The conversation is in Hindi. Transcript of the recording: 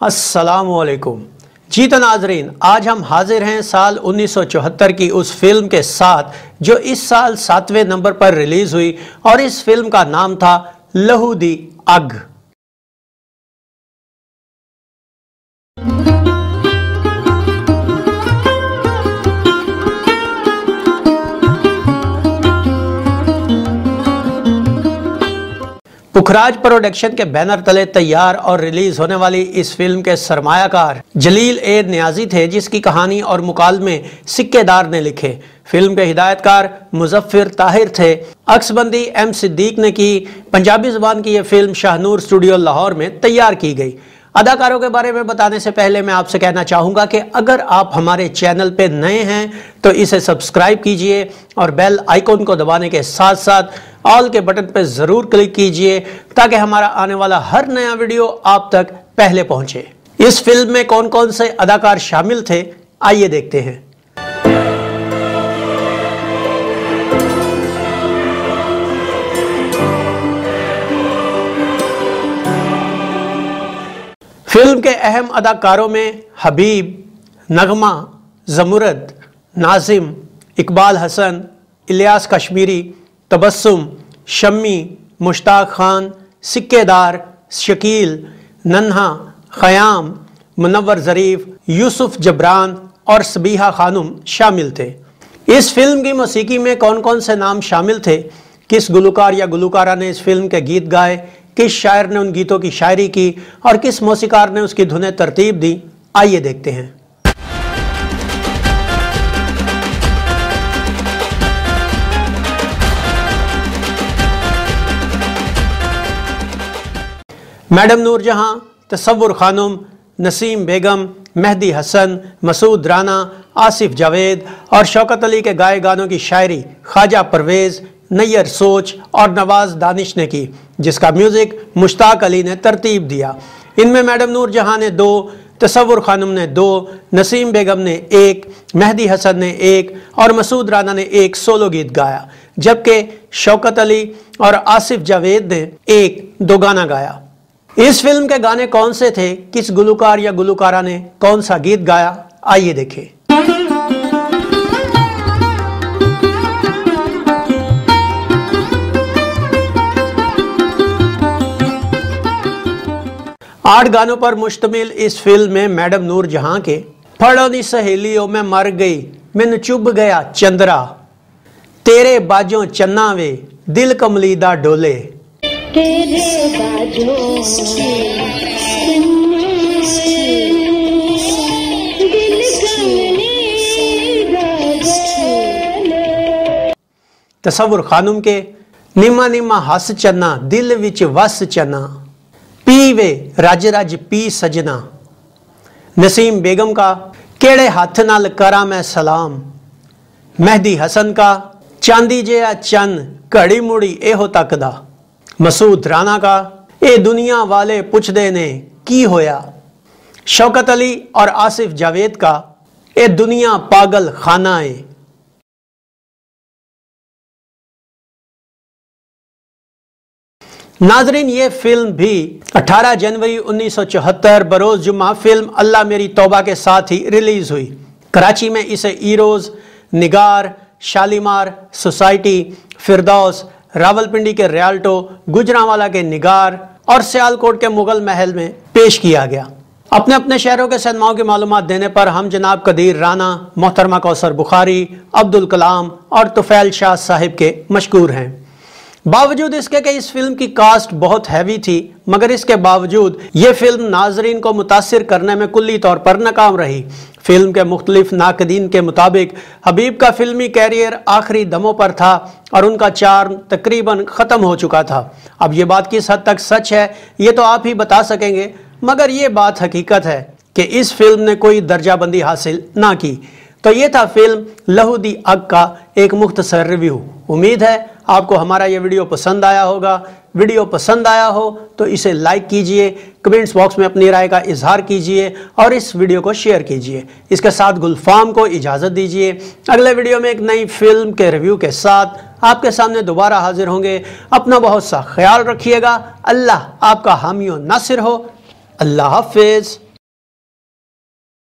असलकुम जी तो नाजरीन, आज हम हाजिर हैं साल 1974 की उस फ़िल्म के साथ, जो इस साल सातवें नंबर पर रिलीज़ हुई, और इस फ़िल्म का नाम था लहू दी अग। पुखराज प्रोडक्शन के बैनर तले तैयार और रिलीज़ होने वाली इस फ़िल्म के सरमायाकार जलील ए न्याजी थे, जिसकी कहानी और मुकालमे सिक्केदार ने लिखे। फ़िल्म के हिदायतकार मुजफ्फर ताहिर थे। अक्सबंदी एम सिद्दीक ने की। पंजाबी ज़ुबान की यह फ़िल्म शाहनूर स्टूडियो लाहौर में तैयार की गई। अदाकारों के बारे में बताने से पहले मैं आपसे कहना चाहूँगा कि अगर आप हमारे चैनल पे नए हैं तो इसे सब्सक्राइब कीजिए और बेल आइकॉन को दबाने के साथ साथ ऑल के बटन पर ज़रूर क्लिक कीजिए ताकि हमारा आने वाला हर नया वीडियो आप तक पहले पहुँचे। इस फ़िल्म में कौन कौन से अदाकार शामिल थे? आइए देखते हैं। फ़िल्म के अहम अदाकारों में हबीब, नगमा, जमुरद, नाजिम, इकबाल हसन, इलियास कश्मीरी तबस्सुम, शम्मी, मुश्ताक खान, सिक्केदार, शकील, नन्हा, ख़याम मुनवर ज़रीफ़, यूसुफ जबरान और सबीहा खानुम शामिल थे। इस फ़िल्म की मौसीकी में कौन कौन से नाम शामिल थे? किस गुलकार या गुलकारा ने इस फ़िल्म के गीत गाए? किस शायर ने उन गीतों की शायरी की? और किस मौसीकार ने उसकी धुनें तरतीब दी? आइए देखते हैं। मैडम नूरजहां तसवुर खानुम, नसीम बेगम, मेहदी हसन, मसूद राना आसिफ जावेद और शौकत अली के गाए गानों की शायरी ख्वाजा परवेज़, नैयर सोच और नवाज़ दानिश ने की, जिसका म्यूज़िक मुश्ताक अली ने तरतीब दिया। इनमें मैडम नूर जहाँ ने दो तसवुर खानम ने दो, नसीम बेगम ने एक, मेहदी हसन ने एक और मसूद राना ने एक सोलो गीत गाया, जबकि शौकत अली और आसिफ जावेद ने एक, दो गाना गाया। इस फ़िल्म के गाने कौन से थे? किस गुलकार या गुलकारा ने कौन सा गीत गाया? आइए देखें। आठ गानों पर मुश्तमिल इस फ़िल्म में मैडम नूर जहाँ के फड़ोनी सहेलियों में मर गई, मैन चुभ गया चंद्रा। तेरे बाजों चन्ना वे दिल कमलीदा डोले। तेरे बाजों तस्वुर खानुम के निमा निमा हस चना, दिल विच वस चना। पी वे रज रज पी सजना। नसीम बेगम का, केड़े हाथ नाल करा मैं सलाम। मेहदी हसन का, चांदी जिया चन घड़ी मुड़ी एहो तकदा मसूद राणा का, ए दुनिया वाले पुछदे ने, की होया? शौकत अली और आसिफ जावेद का, ए दुनिया पागल खाना है नाजरीन, ये फ़िल्म भी 18 जनवरी 1974 बरोज जुमा फ़िल्म अल्लाह मेरी तौबा के साथ ही रिलीज़ हुई। कराची में इसे ईरोज, निगार, शालीमार, सोसाइटी, फिरदौस रावलपिंडी के रियाल्टो, गुजरावाला के निगार और सियालकोट के मुगल महल में पेश किया गया। अपने अपने शहरों के सदमाओं की मालूम देने पर हम जनाब कदीर राना मोहतरमा कौसर बुखारी, अब्दुल कलाम और तुफैल शाह साहिब के मशहूर हैं। बावजूद इसके कि इस फ़िल्म की कास्ट बहुत हैवी थी, मगर इसके बावजूद ये फ़िल्म नाजरीन को मुतासर करने में कुल्ली तौर पर नाकाम रही। फ़िल्म के मुख्तलिफ़ नाकदीन के मुताबिक हबीब का फिल्मी कैरियर आखिरी दमों पर था और उनका चार्म तकरीबन ख़त्म हो चुका था। अब ये बात किस हद तक सच है, ये तो आप ही बता सकेंगे, मगर ये बात हकीकत है कि इस फ़िल्म ने कोई दर्जाबंदी हासिल ना की। तो ये था फ़िल्म लहू दी अग का एक मुख्तसर रिव्यू उम्मीद है आपको हमारा ये वीडियो पसंद आया होगा, वीडियो पसंद आया हो तो इसे लाइक कीजिए कमेंट्स बॉक्स में अपनी राय का इजहार कीजिए और इस वीडियो को शेयर कीजिए। इसके साथ गुलफाम को इजाज़त दीजिए। अगले वीडियो में एक नई फ़िल्म के रिव्यू के साथ आपके सामने दोबारा हाजिर होंगे। अपना बहुत सा ख्याल रखिएगा। अल्लाह आपका हामियों नासिर हो। अल्लाह हाफिज़।